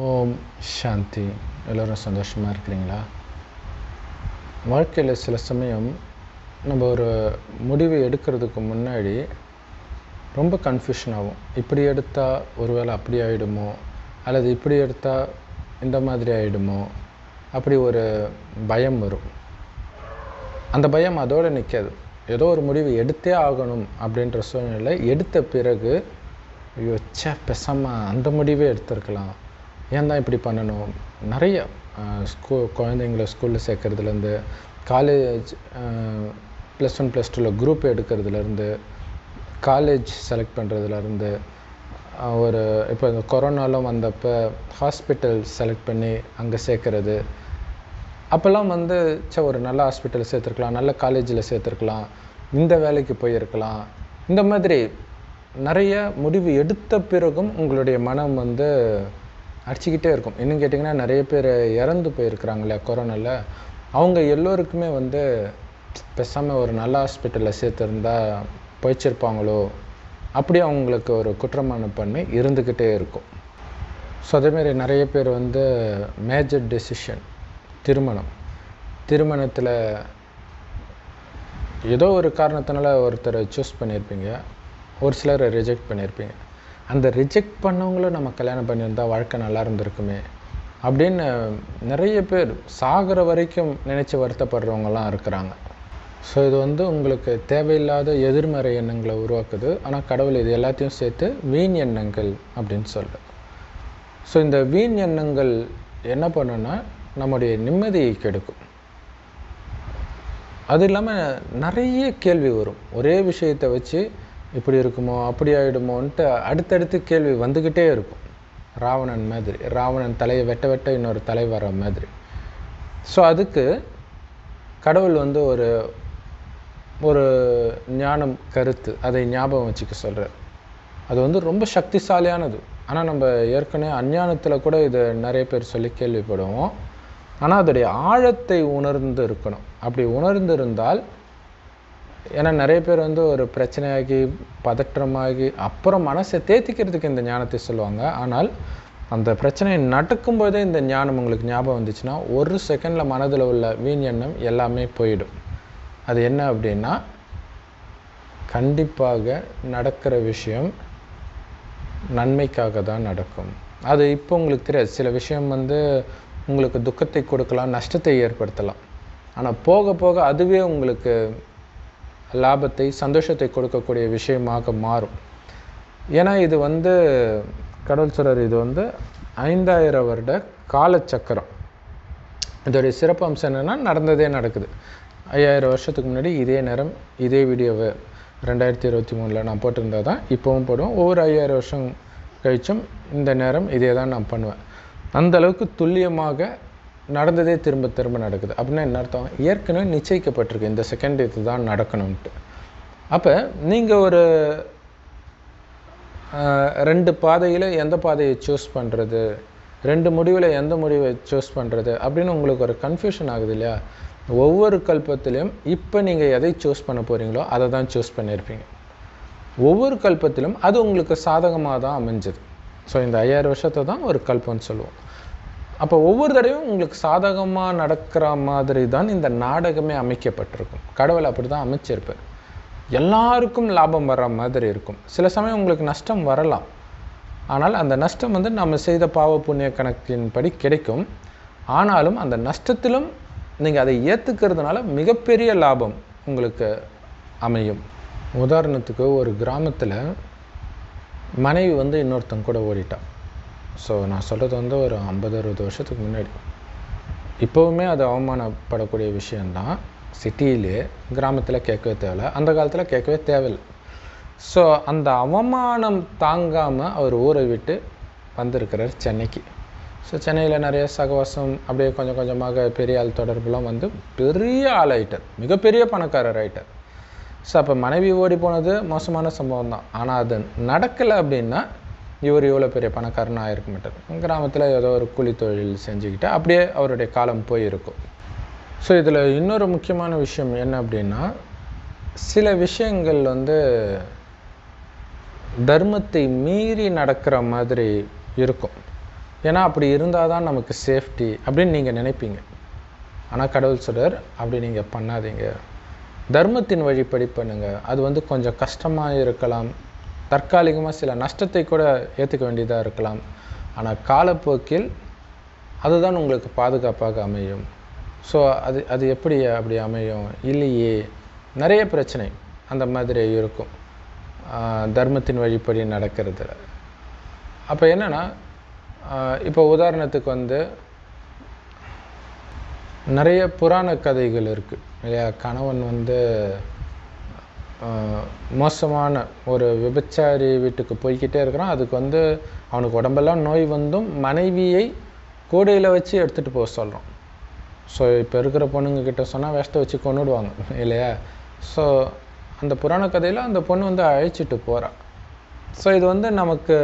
ஓம் சாந்தி. எல்லோரும் சந்தோஷமாக இருக்கிறீங்களா? வாழ்க்கையில் சில சமயம் நம்ம ஒரு முடிவு எடுக்கிறதுக்கு முன்னாடி ரொம்ப கன்ஃபியூஷன் ஆகும். இப்படி எடுத்தால் ஒருவேளை அப்படி ஆகிடுமோ அல்லது இப்படி எடுத்தால் இந்த மாதிரி ஆகிடுமோ அப்படி ஒரு பயம் வரும். அந்த பயம் அதோடு நிற்காது ஏதோ ஒரு முடிவு எடுத்தே ஆகணும் அப்படின்ற சூழ்நிலை எடுத்த பிறகு ஐயோ சே பெசாமல் அந்த முடிவே எடுத்திருக்கலாம். ஏன் தான் இப்படி பண்ணணும்? நிறைய ஸ்கூ குழந்தைங்கள ஸ்கூலில் சேர்க்குறதுலேருந்து காலேஜ் ப்ளஸ் ஒன் ப்ளஸ் டூவில் குரூப் எடுக்கிறதுலேருந்து காலேஜ் செலக்ட் பண்ணுறதுலேருந்து ஒரு இப்போ இந்த கொரோனாலாம் வந்தப்போ ஹாஸ்பிட்டல் செலக்ட் பண்ணி அங்கே சேர்க்குறது அப்போல்லாம் வந்து சே ஒரு நல்ல ஹாஸ்பிட்டலில் சேர்த்துருக்கலாம் நல்ல காலேஜில் சேர்த்துருக்கலாம் இந்த வேலைக்கு போயிருக்கலாம் இந்த மாதிரி நிறைய முடிவு எடுத்த பிறகும் உங்களுடைய மனம் வந்து அடிச்சுக்கிட்டே இருக்கும். இன்னும் கேட்டிங்கன்னா நிறைய பேர் இறந்து போயிருக்கிறாங்களே கொரோனாவில் அவங்க எல்லோருக்குமே வந்து பேசாமல் ஒரு நல்ல ஹாஸ்பிட்டலில் சேர்த்துருந்தா போய்ச்சிருப்பாங்களோ? அப்படி அவங்களுக்கு ஒரு குற்றமான பன்மை இருந்துக்கிட்டே இருக்கும். ஸோ அதேமாரி நிறைய பேர் வந்து மேஜர் டெசிஷன் திருமணம். திருமணத்தில் ஏதோ ஒரு காரணத்தினால ஒருத்தரை சூஸ் பண்ணியிருப்பீங்க. ஒரு சிலரை ரிஜெக்ட் பண்ணியிருப்பீங்க. அந்த ரிஜெக்ட் பண்ணவங்களும் நம்ம கல்யாணம் பண்ணியிருந்தால் வாழ்க்கை நல்லா இருந்திருக்குமே அப்படின்னு நிறைய பேர் சாகிற வரைக்கும் நினச்சி வருத்தப்படுறவங்கலாம் இருக்கிறாங்க. ஸோ இது வந்து உங்களுக்கு தேவையில்லாத எதிர்மறை எண்ணங்களை உருவாக்குது. ஆனால் கடவுள் இது எல்லாத்தையும் சேர்த்து வீண் எண்ணங்கள் அப்படின்னு சொல்லு ஸோ இந்த வீண் எண்ணங்கள் என்ன பண்ணுன்னா நம்முடைய நிம்மதியை கெடுக்கும். அது இல்லாமல் நிறைய கேள்வி வரும். ஒரே விஷயத்தை வச்சு இப்படி இருக்குமோ அப்படி ஆகிடுமோன்ட்டு அடுத்தடுத்து கேள்வி வந்துக்கிட்டே இருக்கும். ராவணன் மாதிரி. ராவணன் தலையை வெட்ட வெட்ட இன்னொரு தலை வர மாதிரி. ஸோ அதுக்கு கடவுள் வந்து ஒரு ஒரு ஞானம் கருத்து அதை ஞாபகம் வச்சுக்க சொல்கிறார் அது வந்து ரொம்ப சக்திசாலியானது. ஆனால் நம்ம ஏற்கனவே அஞ்ஞானத்தில் கூட இதை நிறைய பேர் சொல்லி கேள்விப்படுவோம். ஆனால் அதோடைய ஆழத்தை உணர்ந்து இருக்கணும். அப்படி உணர்ந்து இருந்தால் ஏன்னா நிறைய பேர் வந்து ஒரு பிரச்சனையாகி பதற்றமாகி அப்புறம் மனசை தேத்திக்கிறதுக்கு இந்த ஞானத்தை சொல்லுவாங்க. ஆனால் அந்த பிரச்சனை நடக்கும்போதே இந்த ஞானம் உங்களுக்கு ஞாபகம் வந்துச்சுன்னா ஒரு செகண்டில் மனதில் உள்ள வீண் எண்ணம் எல்லாமே போயிடும். அது என்ன அப்படின்னா கண்டிப்பாக நடக்கிற விஷயம் நன்மைக்காக தான் நடக்கும். அது இப்போ உங்களுக்கு தெரியாது. சில விஷயம் வந்து உங்களுக்கு துக்கத்தை கொடுக்கலாம் நஷ்டத்தை ஏற்படுத்தலாம். ஆனால் போக போக அதுவே உங்களுக்கு லாபத்தை சந்தோஷத்தை கொடுக்கக்கூடிய விஷயமாக மாறும். ஏன்னா இது வந்து கடவுள் சொல்கிறார் இது வந்து ஐந்தாயிரம் வருட காலச்சக்கரம். இதோடைய சிறப்பு அம்சம் என்னென்னா நடந்ததே நடக்குது. ஐயாயிரம் வருஷத்துக்கு முன்னாடி இதே நேரம் இதே வீடியோவை ரெண்டாயிரத்தி இருபத்தி மூணில் நான் போட்டிருந்தா தான் இப்போவும் போடுவோம் ஒவ்வொரு ஐயாயிரம் வருஷம் கழிச்சும் இந்த நேரம் இதே தான் நான் பண்ணுவேன். அந்த அளவுக்கு துல்லியமாக நடந்ததே திரும்ப திரும்ப நடக்குது. அப்படின்னா என்ன அர்த்தம்? ஏற்கனவே நிச்சயிக்கப்பட்டிருக்கு. இந்த செகண்ட் இது தான் நடக்கணும்ன்ட்டு. அப்போ நீங்கள் ஒரு ரெண்டு பாதையில் எந்த பாதையை சூஸ் பண்ணுறது ரெண்டு முடிவில் எந்த முடிவை சூஸ் பண்ணுறது அப்படின்னு உங்களுக்கு ஒரு கன்ஃபியூஷன் ஆகுது இல்லையா? ஒவ்வொரு கல்பத்திலையும் இப்போ நீங்கள் எதை சூஸ் பண்ண போகிறீங்களோ அதை தான் சூஸ் பண்ணியிருப்பீங்க ஒவ்வொரு கல்பத்திலும் அது உங்களுக்கு சாதகமாக தான் அமைஞ்சது. ஸோ இந்த ஐயாயிரம் வருஷத்தை தான் ஒரு கல்பம்னு சொல்லுவோம். அப்போ ஒவ்வொரு தடவையும் உங்களுக்கு சாதகமாக நடக்கிற மாதிரி தான் இந்த நாடகமே அமைக்கப்பட்டிருக்கும். கடவுள் அப்படி தான் அமைச்சிருப்பார். எல்லாருக்கும் லாபம் வர்ற மாதிரி இருக்கும். சில சமயம் உங்களுக்கு நஷ்டம் வரலாம். ஆனால் அந்த நஷ்டம் வந்து நம்ம செய்த பாவ புண்ணிய கணக்கின்படி கிடைக்கும். ஆனாலும் அந்த நஷ்டத்திலும் நீங்கள் அதை ஏற்றுக்கிறதுனால மிகப்பெரிய லாபம் உங்களுக்கு அமையும். உதாரணத்துக்கு ஒரு கிராமத்தில் மனைவி வந்து இன்னொருத்தங்க கூட ஓடிட்டான் ஸோ நான் சொல்கிறது வந்து ஒரு ஐம்பது அறுபது வருஷத்துக்கு முன்னாடி. இப்போவுமே அது அவமானப்படக்கூடிய விஷயந்தான் சிட்டியிலே கிராமத்தில் கேட்கவே தேவையில்லை. அந்த காலத்தில் கேட்கவே தேவையில்லை. ஸோ அந்த அவமானம் தாங்காமல் அவர் ஊரை விட்டு வந்திருக்கிறார் சென்னைக்கு. ஸோ சென்னையில் நிறைய சகவாசம் அப்படியே கொஞ்சம் கொஞ்சமாக பெரிய ஆள் தொடர்புலாம் வந்து பெரிய ஆள் மிகப்பெரிய பணக்காரர் ஆயிட்டார். ஸோ அப்போ மனைவி ஓடி போனது மோசமான சம்பவம் தான் ஆனால் அது நடக்கலை அப்படின்னா இவர் இவ்வளோ பெரிய பணக்காரனாக ஆகிருக்க மாட்டார் கிராமத்தில் ஏதோ ஒரு கூலி தொழில் செஞ்சுக்கிட்டு அப்படியே அவருடைய காலம் போயிருக்கும். ஸோ இதில் இன்னொரு முக்கியமான விஷயம் என்ன அப்படின்னா சில விஷயங்கள் வந்து தர்மத்தை மீறி நடக்கிற மாதிரி இருக்கும். ஏன்னா அப்படி இருந்தால் தான் நமக்கு சேஃப்டி அப்படின்னு நீங்கள் நினைப்பீங்க. ஆனால் கடவுள் சொல்கிறார் அப்படி நீங்கள் பண்ணாதீங்க. தர்மத்தின் வழிப்படி பண்ணுங்கள் அது வந்து கொஞ்சம் கஷ்டமாக இருக்கலாம். தற்காலிகமாக சில நஷ்டத்தை கூட ஏற்றுக்க வேண்டியதாக இருக்கலாம். ஆனால் காலப்போக்கில் அதுதான் உங்களுக்கு பாதுகாப்பாக அமையும். ஸோ அது அது எப்படி அப்படி அமையும்? இல்லையே. நிறைய பிரச்சனை அந்த மாதிரி இருக்கும். தர்மத்தின் வழிப்படி நடக்கிறதுல அப்போ என்னென்னா இப்போ உதாரணத்துக்கு வந்து நிறைய புராண கதைகள் இருக்குது இல்லையா? கணவன் வந்து மோசமான ஒரு விபச்சாரி வீட்டுக்கு போய்கிட்டே இருக்கிறான். அதுக்கு வந்து அவனுக்கு உடம்பெல்லாம் நோய் வந்தும் மனைவியை கூடையில் வச்சு எடுத்துகிட்டு போக சொல்கிறோம் ஸோ இப்போ இருக்கிற பொண்ணுங்கக்கிட்ட சொன்னால் வேஷ்டை வச்சு கொண்டுடுவாங்க இல்லையா? ஸோ அந்த புராண கதையில் அந்த பொண்ணு வந்து அழைச்சிட்டு போகிறான் ஸோ இது வந்து நமக்கு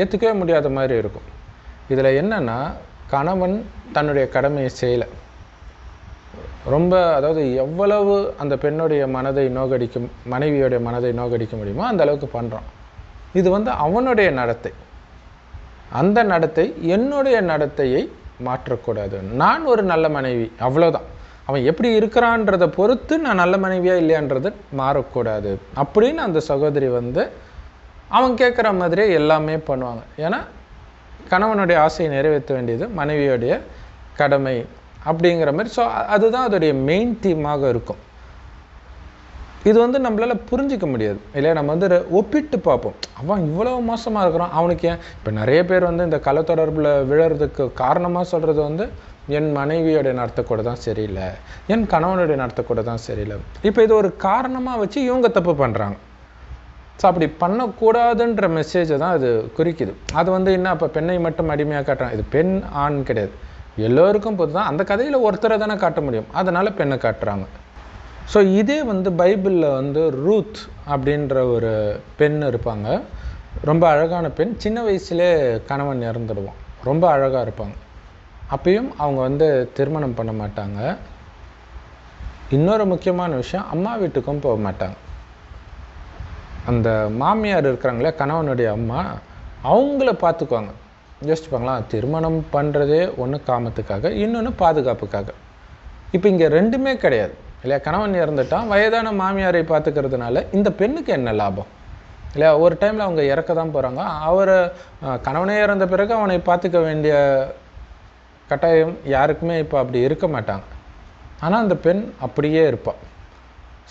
ஏற்றுக்கவே முடியாத மாதிரி இருக்கும். இதில் என்னென்னா கணவன் தன்னுடைய கடமையை செய்யலை. ரொம்ப அதாவது எவ்வளவு அந்த பெண்ணுடைய மனதை நோகடிக்கும் மனைவியோடைய மனதை நோகடிக்க முடியுமோ அந்த அளவுக்கு பண்ணுறான் இது வந்து அவனுடைய நடத்தை. அந்த நடத்தை என்னுடைய நடத்தையை மாற்றக்கூடாது. நான் ஒரு நல்ல மனைவி அவ்வளோதான் அவன் எப்படி இருக்கிறான்றதை பொறுத்து நான் நல்ல மனைவியா இல்லையான்றது மாறக்கூடாது. அப்படின்னு அந்த சகோதரி வந்து அவன் கேட்குற மாதிரியே எல்லாமே பண்ணுவாங்க. ஏன்னா கணவனுடைய ஆசையை நிறைவேற்ற வேண்டியது மனைவியோடைய கடமை. அப்படிங்கிற மாதிரி. ஸோ அதுதான் அதோடைய மெயின் தீமாக இருக்கும். இது வந்து நம்மளால் புரிஞ்சிக்க முடியாது. இல்லையா? நம்ம வந்து ஒப்பிட்டு பார்ப்போம். அவன் இவ்வளோ மோசமாக இருக்கிறான். அவனுக்கு ஏன்? இப்போ நிறைய பேர் வந்து இந்த கலை தொடர்பில் விழறதுக்கு காரணமாக சொல்கிறது வந்து என் மனைவியோடைய நடத்தக்கூட தான் சரியில்லை. என் கணவனுடைய நடத்தக்கூட தான் சரியில்லை. இப்போ இது ஒரு காரணமாக வச்சு இவங்க தப்பு பண்ணுறாங்க ஸோ அப்படி பண்ணக்கூடாதுன்ற மெசேஜை தான் அது குறிக்குது. அது வந்து என்ன? அப்போ பெண்ணை மட்டும் அடிமையாக காட்டுறான் இது பெண் ஆண் கிடையாது. எல்லோருக்கும் பொது தான் அந்த கதையில் ஒருத்தரை தானே காட்ட முடியும். அதனால் பெண்ணை காட்டுறாங்க. ஸோ இதே வந்து பைபிளில் வந்து ரூத் அப்படின்ற ஒரு பெண் இருப்பாங்க. ரொம்ப அழகான பெண். சின்ன வயசுலே கணவன் இறந்துடுவான். ரொம்ப அழகாக இருப்பாங்க. அப்பயும் அவங்க வந்து திருமணம் பண்ண மாட்டாங்க. இன்னொரு முக்கியமான விஷயம் அம்மா வீட்டுக்கும் போக மாட்டாங்க. அந்த மாமியார் இருக்கிறாங்களே கணவனுடைய அம்மா அவங்கள பார்த்துக்குவாங்க. யோசிச்சுப்பாங்களா? திருமணம் பண்ணுறதே ஒன்று காமத்துக்காக இன்னொன்று பாதுகாப்புக்காக. இப்போ இங்கே ரெண்டுமே கிடையாது. இல்லையா? கணவன் இறந்துட்டான் வயதான மாமியாரை பார்த்துக்கிறதுனால இந்த பெண்ணுக்கு என்ன லாபம்? இல்லையா? ஒரு டைமில் அவங்க இறக்க தான் போகிறாங்க அவர் கணவனே இறந்த பிறகு அவனை பார்த்துக்க வேண்டிய கட்டாயம் யாருக்குமே இப்போ அப்படி இருக்க மாட்டாங்க. ஆனால் அந்த பெண் அப்படியே இருப்பாள்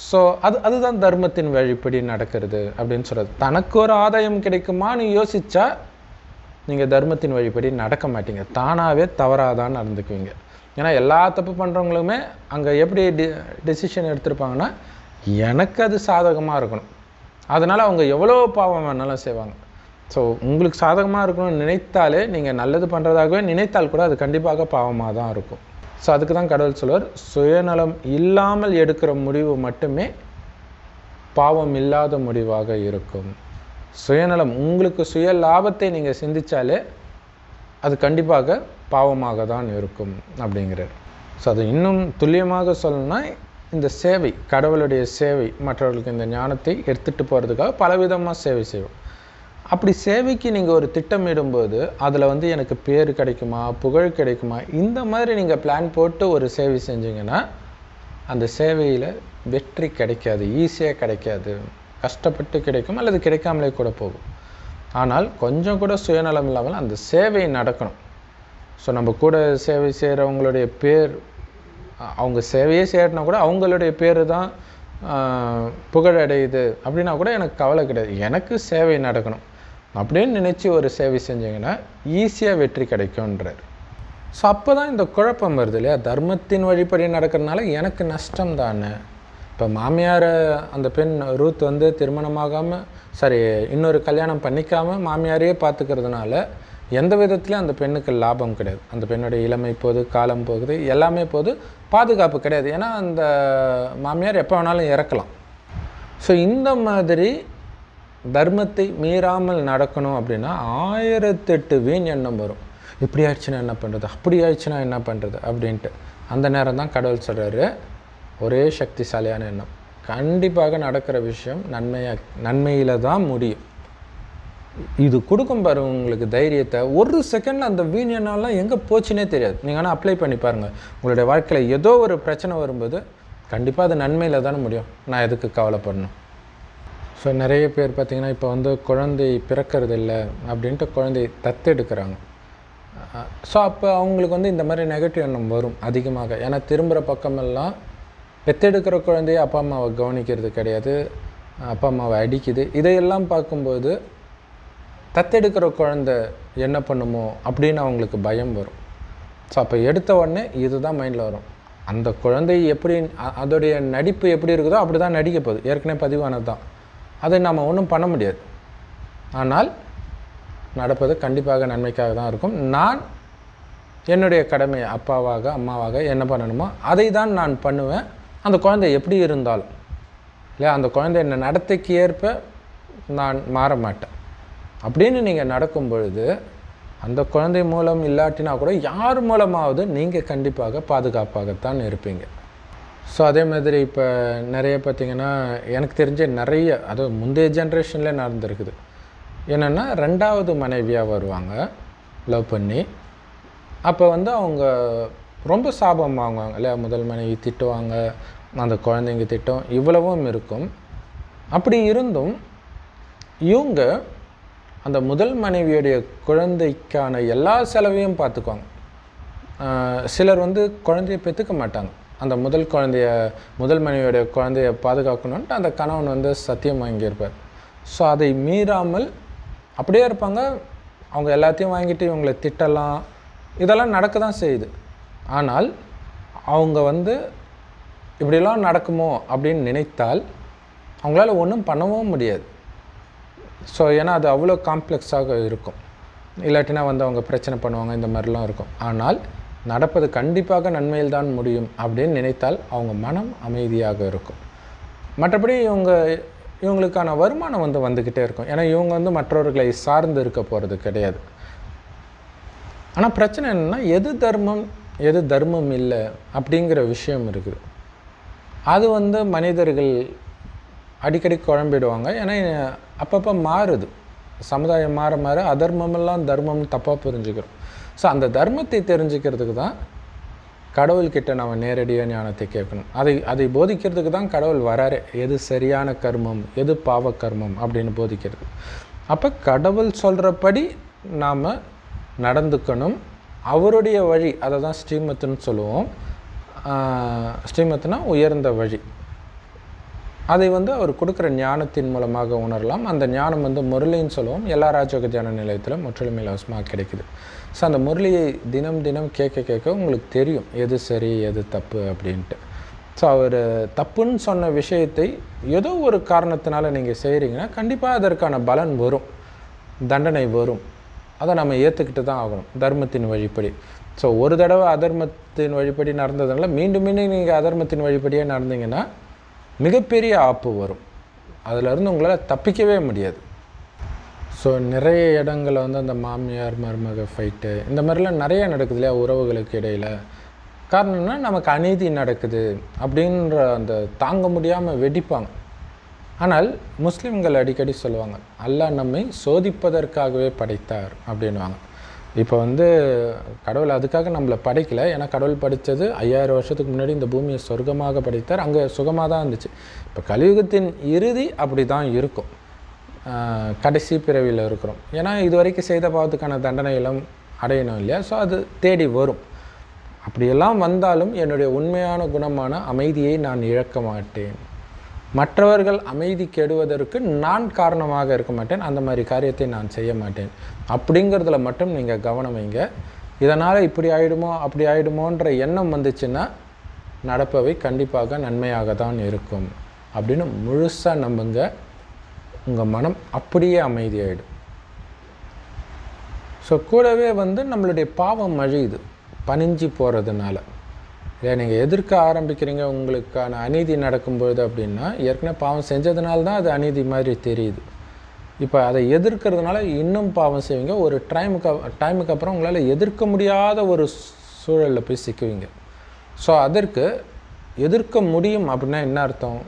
ஸோ அது அதுதான் தர்மத்தின் வழிப்படி நடக்கிறது அப்படின்னு சொல்கிறது தனக்கு ஒரு ஆதாயம் கிடைக்குமான்னு யோசித்தா நீங்கள் தர்மத்தின் வழிப்படி நடக்க மாட்டீங்க. தானாவே தவறாதான் நடந்துக்குவீங்க. ஏன்னா எல்லா தப்பு பண்ணுறவங்களுமே அங்கே எப்படி டி டெசிஷன் எடுத்திருப்பாங்கன்னா எனக்கு அது சாதகமாக இருக்கணும். அதனால் அவங்க எவ்வளோ பாவம் வேணாலும் செய்வாங்க. ஸோ உங்களுக்கு சாதகமாக இருக்கணும்னு நினைத்தாலே நீங்கள் நல்லது பண்ணுறதாகவே நினைத்தால் கூட அது கண்டிப்பாக பாவமாக தான் இருக்கும். ஸோ அதுக்கு தான் கடவுள் சொல்வர் சுயநலம் இல்லாமல் எடுக்கிற முடிவு மட்டுமே பாவம் இல்லாத முடிவாக இருக்கும். சுயநலம் உங்களுக்கு சுய லாபத்தை நீங்கள் சிந்திச்சாலே அது கண்டிப்பாக பாவமாக தான் இருக்கும் அப்படிங்கிறார். ஸோ அது இன்னும் துல்லியமாக சொல்லணும்னா இந்த சேவை கடவுளுடைய சேவை மற்றவர்களுக்கு இந்த ஞானத்தை எடுத்துகிட்டு போகிறதுக்காக பலவிதமாக சேவை செய்வோம். அப்படி சேவைக்கு நீங்கள் ஒரு திட்டமிடும்போது அதில் வந்து எனக்கு பேர் கிடைக்குமா புகழ் கிடைக்குமா இந்த மாதிரி நீங்கள் பிளான் போட்டு ஒரு சேவை செஞ்சீங்கன்னா அந்த சேவையில் வெற்றி கிடைக்காது ஈஸியாக கிடைக்காது. கஷ்டப்பட்டு கிடைக்கும் அல்லது கிடைக்காமலே கூட போகும். ஆனால் கொஞ்சம் கூட சுயநலம் இல்லாமல் அந்த சேவை நடக்கணும். ஸோ நம்ம கூட சேவை செய்கிறவங்களுடைய பேர் அவங்க சேவையே செய்யறதுனா கூட அவங்களுடைய பேர் தான் புகழடையுது அப்படின்னா கூட எனக்கு கவலை கிடையாது. எனக்கு சேவை நடக்கணும். அப்படின்னு நினச்சி ஒரு சேவை செஞ்சிங்கன்னா ஈஸியாக வெற்றி கிடைக்கும்ன்றார். ஸோ அப்போ தான் இந்த குழப்பம் வருது இல்லையா? தர்மத்தின் வழிப்படி நடக்கிறதுனால எனக்கு நஷ்டம் தானே? இப்போ மாமியாரை அந்த பெண் ரூத் வந்து திருமணமாகாமல் சரி இன்னொரு கல்யாணம் பண்ணிக்காம மாமியாரையே பார்த்துக்கிறதுனால எந்த விதத்துலையும் அந்த பெண்ணுக்கு லாபம் கிடையாது. அந்த பெண்ணுடைய இளமை போகுது காலம் போகுது எல்லாமே போகுது பாதுகாப்பு கிடையாது. ஏன்னா அந்த மாமியார் எப்போ வேணாலும் இறக்கலாம். ஸோ இந்த மாதிரி தர்மத்தை மீறாமல் நடக்கணும் அப்படின்னா ஆயிரத்தெட்டு வீண் எண்ணம் வரும். இப்படி ஆயிடுச்சுன்னா என்ன பண்ணுறது அப்படி ஆயிடுச்சுன்னா என்ன பண்ணுறது அப்படின்ட்டு. அந்த நேரம் தான் கடவுள் சொல்கிறாரு ஒரே சக்திசாலியான எண்ணம். கண்டிப்பாக நடக்கிற விஷயம் நன்மையாக நன்மையில் தான் முடியும். இது கொடுக்கும் பாரு உங்களுக்கு தைரியத்தை. ஒரு செகண்டில் அந்த வீணியனாலாம் எங்கே போச்சுன்னே தெரியாது. நீங்கள் ஆனால் அப்ளை பண்ணி பாருங்கள் உங்களுடைய வாழ்க்கையில் ஏதோ ஒரு பிரச்சனை வரும்போது கண்டிப்பாக அது நன்மையில் தானே முடியும். நான் எதுக்கு கவலைப்படணும்? ஸோ நிறைய பேர் பார்த்திங்கன்னா இப்போ வந்து குழந்தை பிறக்கிறது இல்லை அப்படின்ட்டு குழந்தை தத்தெடுக்கிறாங்க ஸோ அப்போ அவங்களுக்கு வந்து இந்த மாதிரி நெகட்டிவ் எண்ணம் வரும் அதிகமாக. ஏன்னா திரும்புகிற பக்கமெல்லாம் பெத்தெடுக்கிற குழந்தைய அப்பா அம்மாவை கவனிக்கிறது கிடையாது. அப்பா அம்மாவை அடிக்குது. இதையெல்லாம் பார்க்கும்போது தத்தெடுக்கிற குழந்தை என்ன பண்ணுமோ அப்படின்னு அவங்களுக்கு பயம் வரும். ஸோ அப்போ எடுத்த உடனே இதுதான் மைண்டில் வரும். அந்த குழந்தை எப்படி அதோடைய நடிப்பு எப்படி இருக்குதோ அப்படி தான் நடிக்க போகுது. ஏற்கனவே பதிவானது தான். அதை நம்ம ஒன்றும் பண்ண முடியாது. ஆனால் நடப்பது கண்டிப்பாக நன்மைக்காக தான் இருக்கும். நான் என்னுடைய கடமை அப்பாவாக அம்மாவாக என்ன பண்ணணுமோ அதை தான் நான் பண்ணுவேன். அந்த குழந்தை எப்படி இருந்தாலும் இல்லையா? அந்த குழந்தை என்ன நடத்தைக்கு ஏற்ப நான் மாற மாட்டேன். அப்படின்னு நீங்கள் நடக்கும் பொழுது அந்த குழந்தை மூலம் இல்லாட்டினா கூட யார் மூலமாவது நீங்கள் கண்டிப்பாக பாதுகாப்பாகத்தான் இருப்பீங்க. ஸோ அதே மாதிரி இப்போ நிறைய பார்த்திங்கன்னா எனக்கு தெரிஞ்ச நிறைய அதுவும் முந்தைய ஜென்ரேஷனில் நடந்திருக்குது. என்னென்னா ரெண்டாவது மனைவியாக வருவாங்க லவ் பண்ணி. அப்போ வந்து அவங்க ரொம்ப சாபம் வாங்குவாங்க இல்லையா? முதல் மனைவி திட்டுவாங்க அந்த குழந்தைங்க திட்டம் இவ்வளவும் இருக்கும். அப்படி இருந்தும் இவங்க அந்த முதல் மனைவியுடைய குழந்தைக்கான எல்லா செலவையும் பார்த்துக்குவாங்க. சிலர் வந்து குழந்தைய பெற்றுக்க மாட்டாங்க. அந்த முதல் குழந்தைய முதல் மனைவியுடைய குழந்தைய பாதுகாக்கணுன்ட்டு அந்த கணவன் வந்து சத்தியம் வாங்கியிருப்பார். ஸோ அதை மீறாமல் அப்படியே இருப்பாங்க. அவங்க எல்லாத்தையும் வாங்கிட்டு இவங்களை திட்டலாம். இதெல்லாம் நடக்க தான் செய்யுது. ஆனால் அவங்க வந்து இப்படிலாம் நடக்குமோ அப்படின்னு நினைத்தால் அவங்களால ஒன்றும் பண்ணவும் முடியாது. ஸோ ஏன்னா அது அவ்வளோ காம்ப்ளெக்ஸாக இருக்கும். இல்லாட்டினா வந்து அவங்க பிரச்சனை பண்ணுவாங்க இந்த மாதிரிலாம் இருக்கும். ஆனால் நடப்பது கண்டிப்பாக நன்மையில் தான் முடியும் அப்படின்னு நினைத்தால் அவங்க மனம் அமைதியாக இருக்கும். மற்றபடி இவங்க இவங்களுக்கான வருமானம் வந்து வந்துக்கிட்டே இருக்கும். ஏன்னா இவங்க வந்து மற்றவர்களை சார்ந்து இருக்க போகிறது கிடையாது. ஆனால் பிரச்சனை என்னென்னா எது தர்மம் எது தர்மம் இல்லை அப்படிங்கிற விஷயம் இருக்குது. அது வந்து மனிதர்கள் அடிக்கடி குழம்பிடுவாங்க. ஏன்னா அப்பப்போ மாறுது. சமுதாயம் மாற மாற அதர்மமெல்லாம் தர்மம் தப்பாக புரிஞ்சுக்கிறோம். ஸோ அந்த தர்மத்தை தெரிஞ்சுக்கிறதுக்கு தான் கடவுள்கிட்ட நம்ம நேரடியாக ஞானத்தை கேட்கணும். அதை அதை போதிக்கிறதுக்கு தான் கடவுள் வராரு. எது சரியான கர்மம் எது பாவ கர்மம் அப்படின்னு போதிக்கிறது. அப்போ கடவுள் சொல்கிறபடி நாம் நடந்துக்கணும். அவருடைய வழி அதை தான் ஸ்ரீமத்துன்னு சொல்லுவோம். ஆஹ் ஸ்ரீமத்துனா உயர்ந்த வழி. அதை வந்து அவர் கொடுக்குற ஞானத்தின் மூலமாக உணரலாம். அந்த ஞானம் வந்து முரளின்னு சொல்லுவோம். எல்லா ராஜோக தியான நிலையத்திலும் முற்றிலும் இலவசமாக கிடைக்குது. ஸோ அந்த முரளியை தினம் தினம் கேட்க கேட்க உங்களுக்கு தெரியும். எது சரி எது தப்பு அப்படின்ட்டு. ஸோ அவர் தப்புன்னு சொன்ன விஷயத்தை ஏதோ ஒரு காரணத்தினால நீங்கள் செய்கிறீங்கன்னா கண்டிப்பாக அதற்கான பலன் வரும். தண்டனை வரும். அதை நம்ம ஏற்றுக்கிட்டு தான் ஆகணும் தர்மத்தின் வழிப்படி. ஸோ ஒரு தடவை அதர்மத்தின் வழிப்படி நடந்ததுனால மீண்டும் மீண்டும் நீங்கள் அதர்மத்தின் வழிப்படியே நடந்தீங்கன்னா மிகப்பெரிய ஆப்பு வரும். அதிலிருந்து உங்களால் தப்பிக்கவே முடியாது. ஸோ நிறைய இடங்களில் வந்து அந்த மாமியார் மருமக ஃபைட்டு இந்த மாதிரிலாம் நிறைய நடக்குது இல்லையா உறவுகளுக்கு இடையில். காரணம்னா நமக்கு அநீதி நடக்குது அப்படின்ற அந்த தாங்க முடியாமல் வெடிப்பாங்க. ஆனால் முஸ்லீம்கள் அடிக்கடி சொல்லுவாங்க அல்லாஹ் நம்மை சோதிப்பதற்காகவே படைத்தார் அப்படின்வாங்க இப்போ வந்து கடவுள் அதுக்காக நம்மளை படைக்கலை. ஏன்னா கடவுள் படித்தது ஐயாயிரம் வருஷத்துக்கு முன்னாடி இந்த பூமியை சொர்க்கமாக படைத்தார். அங்கே சுகமாக தான் இருந்துச்சு. இப்போ கலியுகத்தின் இறுதி அப்படி தான் இருக்கும் கடைசி பிறவியில் இருக்கிறோம். ஏன்னா இது வரைக்கும் செய்த பாவத்துக்கான தண்டனைகளும் அடையணும் இல்லையா? ஸோ அது தேடி வரும். அப்படியெல்லாம் வந்தாலும் என்னுடைய உண்மையான குணமான அமைதியை நான் இழக்க மாட்டேன். மற்றவர்கள் அமைதி கெடுவதற்கு நான் காரணமாக இருக்க மாட்டேன் அந்த மாதிரி காரியத்தை நான் செய்ய மாட்டேன். அப்படிங்கிறதுல மட்டும் நீங்கள் கவனம் வைங்க. இதனால் இப்படி ஆகிடுமோ அப்படி ஆகிடுமோன்ற எண்ணம் வந்துச்சுன்னா நடப்பவை கண்டிப்பாக நன்மையாக தான் இருக்கும் அப்படின்னு முழுசாக நம்புங்க. உங்கள் மனம் அப்படியே அமைதியாயிடும். ஸோ கூடவே வந்து நம்மளுடைய பாவம் அழியுது. பனிஞ்சு போகிறதுனால இல்லை நீங்கள் எதிர்க்க ஆரம்பிக்கிறீங்க உங்களுக்கான அநீதி நடக்கும்பொழுது அப்படின்னா ஏற்கனவே பாவம் செஞ்சதுனால தான் அது அநீதி மாதிரி தெரியுது. இப்போ அதை எதிர்க்கிறதுனால இன்னும் பாவம் செய்வீங்க. ஒரு டைமுக்கு டைமுக்கு அப்புறம் உங்களால் எதிர்க்க முடியாத ஒரு சூழலில் போய் சிக்குவீங்க. ஸோ அதற்கு எதிர்க்க முடியும் அப்படின்னா என்ன அர்த்தம்?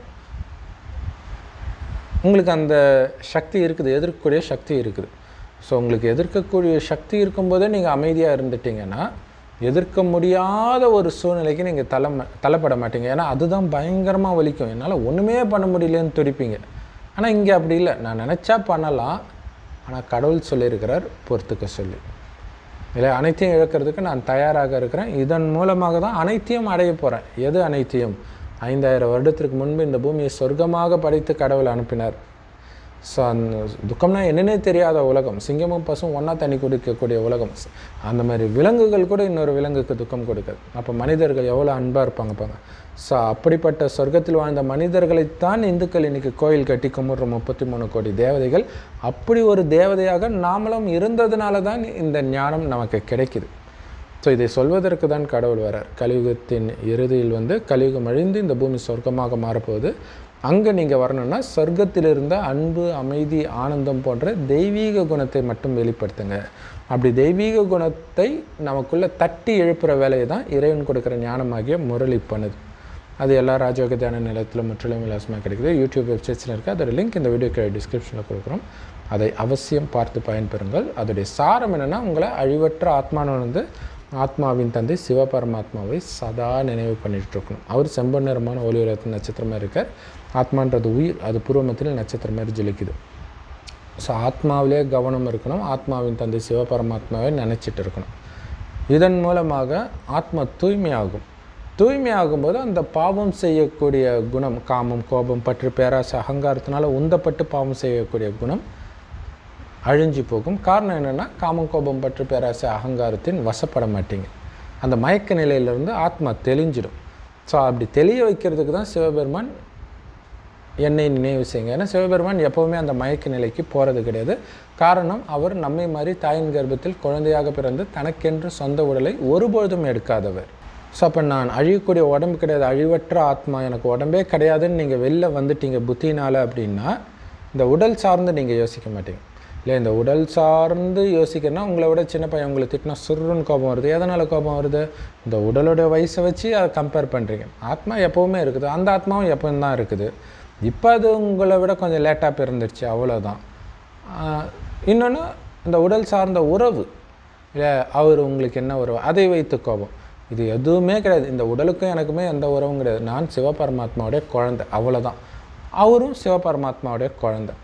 உங்களுக்கு அந்த சக்தி இருக்குது எதிர்க்கக்கூடிய சக்தி இருக்குது. ஸோ உங்களுக்கு எதிர்க்கக்கூடிய சக்தி இருக்கும்போதே நீங்கள் அமைதியாக இருந்துட்டீங்கன்னா எதிர்க்க முடியாத ஒரு சூழ்நிலைக்கு நீங்கள் தலை தலைப்பட மாட்டீங்க. ஏன்னா அதுதான் பயங்கரமாக வலிக்கும். என்னால் ஒன்றுமே பண்ண முடியலன்னு துடிப்பீங்க. ஆனால் இங்கே அப்படி இல்லை. நான் நினச்சா பண்ணலாம். ஆனால் கடவுள் சொல்லியிருக்கிறார் பொறுத்துக்க சொல்லி. இல்லை அனைத்தையும் இழக்கிறதுக்கு நான் தயாராக இருக்கிறேன். இதன் மூலமாக தான் அனைத்தையும் அடைய போகிறேன் எது அனைத்தையும்? ஐந்தாயிரம் வருடத்திற்கு முன்பு இந்த பூமியை சொர்க்கமாக படைத்து கடவுள் அனுப்பினார். ஸோ அந்த துக்கம்னா என்னன்னே தெரியாத உலகம். சிங்கமும் பசும் ஒன்றா தண்ணி குடிக்கக்கூடிய உலகம். அந்த மாதிரி விலங்குகள் கூட இன்னொரு விலங்குக்கு துக்கம் கொடுக்காது. அப்போ மனிதர்கள் எவ்வளோ அன்பாக இருப்பாங்க பாங்க ஸோ அப்படிப்பட்ட சொர்க்கத்தில் வாழ்ந்த மனிதர்களைத்தான் இந்துக்கள் இன்றைக்கி கோயில் கட்டி கும்பிட்ற முப்பத்தி மூணு கோடி தேவதைகள். அப்படி ஒரு தேவதையாக நாமளும் இருந்ததுனால தான் இந்த ஞானம் நமக்கு கிடைக்குது. ஸோ இதை சொல்வதற்கு தான் கடவுள் வரார் கலியுகத்தின் இறுதியில் வந்து கலியுகம் அழிந்து இந்த பூமி சொர்க்கமாக மாறப்போகுது. அங்கே நீங்கள் வரணும்னா சொர்க்கத்தில் இருந்த அன்பு அமைதி ஆனந்தம் போன்ற தெய்வீக குணத்தை மட்டும் வெளிப்படுத்துங்க. அப்படி தெய்வீக குணத்தை நமக்குள்ளே தட்டி எழுப்புகிற வேலையை தான் இறைவன் கொடுக்குற ஞானமாகிய முரளி பண்ணுது. அது எல்லா ராஜயோக தியான நிலையத்திலும் முற்றிலும் இலவசமாக கிடைக்குது. யூடியூப் வெப்சைட்ஸில் இருக்குது அதோட லிங்க் இந்த வீடியோ டிஸ்கிரிப்ஷனில் கொடுக்குறோம். அதை அவசியம் பார்த்து பயன்பெறுங்கள். அதோடைய சாரம் என்னென்னா உங்களை அழிவற்ற ஆத்மானு வந்து ஆத்மாவின் தந்தை சிவபரமாத்மாவை சதா நினைவு பண்ணிகிட்டு இருக்கணும் அவர் செம்பன் நிறமான ஒளி உலகத்தில் நட்சத்திரமாக இருக்கார். ஆத்மான்றது உயிர் அது பூர்வமத்தில் நட்சத்திரம் மாதிரி ஜொலிக்குது. ஸோ ஆத்மாவிலே கவனம் இருக்கணும் ஆத்மாவின் தந்தை சிவபரமாத்மாவை நினச்சிட்டு இருக்கணும். இதன் மூலமாக ஆத்மா தூய்மையாகும். தூய்மையாகும்போது அந்த பாவம் செய்யக்கூடிய குணம் காமம் கோபம் பற்று பேராசை அகங்காரத்தினால உந்தப்பட்டு பாவம் செய்யக்கூடிய குணம் அழிஞ்சு போகும். காரணம் என்னென்னா காமம் கோபம் பற்று பேராசை அகங்காரத்தின் வசப்பட மாட்டீங்க. அந்த மயக்க நிலையிலிருந்து ஆத்மா தெளிஞ்சிடும். ஸோ அப்படி தெளிய வைக்கிறதுக்கு தான் சிவபெருமான் என்னை நினைவு செய்யுங்க. ஏன்னா சிவபெருமான் எப்போவுமே அந்த மயக்க நிலைக்கு போகிறது கிடையாது. காரணம் அவர் நம்மை மாதிரி தாயின் கர்ப்பத்தில் குழந்தையாக பிறந்து தனக்கென்று சொந்த உடலை ஒருபொழுதும் எடுக்காதவர். ஸோ அப்போ நான் அழியக்கூடிய உடம்பு கிடையாது. அழிவற்ற ஆத்மா எனக்கு உடம்பே கிடையாதுன்னு நீங்கள் வெளில வந்துட்டீங்க புத்தினால் அப்படின்னா இந்த உடல் சார்ந்து நீங்கள் யோசிக்க மாட்டீங்க. இல்லை இந்த உடல் சார்ந்து யோசிக்கிறனா உங்களை விட சின்ன பையன் உங்களை திட்டினா சுருன்னு கோபம் வருது. எதனால் கோபம் வருது? இந்த உடலோட வயசை வச்சு அதை கம்பேர் பண்ணுறீங்க ஆத்மா எப்போவுமே இருக்குது. அந்த ஆத்மாவும் எப்பவும் தான் இருக்குது. இப்போ அது உங்களை விட கொஞ்சம் லேட்டாக பிறந்துடுச்சு அவ்வளோதான் இன்னொன்று இந்த உடல் சார்ந்த உறவு. இல்லை அவர் உங்களுக்கு என்ன உறவு? அதை வைத்து கோபம். இது எதுவுமே கிடையாது. இந்த உடலுக்கும் எனக்குமே எந்த உறவும் கிடையாது. நான் சிவபரமாத்மாவுடைய குழந்தை. அவ்வளோதான் அவரும் சிவபரமாத்மாவுடைய குழந்தை.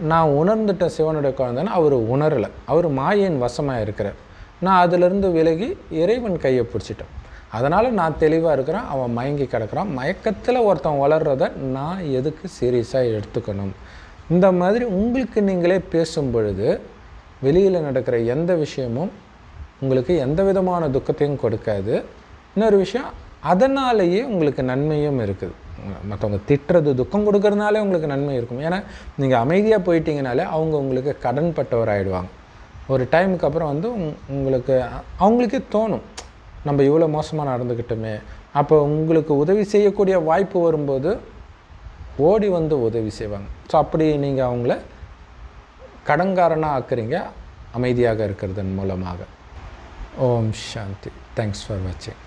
நான் உணர்ந்துட்ட சிவனுடைய குழந்தைன்னு அவர் உணரலை. அவர் மாயின் வசமாக இருக்கிறார். நான் அதிலிருந்து விலகி இறைவன் கையை பிடிச்சிட்டேன். அதனால் நான் தெளிவாக இருக்கிறேன். அவன் மயங்கி கிடக்கிறான். மயக்கத்தில் ஒருத்தன் வளர்கிறத நான் எதுக்கு சீரியஸாக எடுத்துக்கணும்? இந்த மாதிரி உங்களுக்கு நீங்களே பேசும் பொழுது வெளியில் நடக்கிற எந்த விஷயமும் உங்களுக்கு எந்த விதமான துக்கத்தையும் கொடுக்காது. இன்னொரு விஷயம் அதனாலேயே உங்களுக்கு நன்மையும் இருக்குது. மற்றவங்க திட்டுறது துக்கம் கொடுக்கறதுனாலே உங்களுக்கு நன்மை இருக்கும். ஏன்னா நீங்கள் அமைதியாக போயிட்டீங்கனாலே அவங்க உங்களுக்கு கடன்பட்டவர் ஆகிடுவாங்க ஒரு டைமுக்கு அப்புறம் வந்து உங்களுக்கு அவங்களுக்கே தோணும் நம்ம இவ்வளோ மோசமாக நடந்துக்கிட்டோமே அப்போ உங்களுக்கு உதவி செய்யக்கூடிய வாய்ப்பு வரும்போது ஓடி வந்து உதவி செய்வாங்க. ஸோ அப்படி நீங்கள் அவங்கள கடன்காரனாக ஆக்குறீங்க அமைதியாக இருக்கிறதன் மூலமாக. ஓம் சாந்தி. தேங்க்ஸ் ஃபார் வாட்சிங்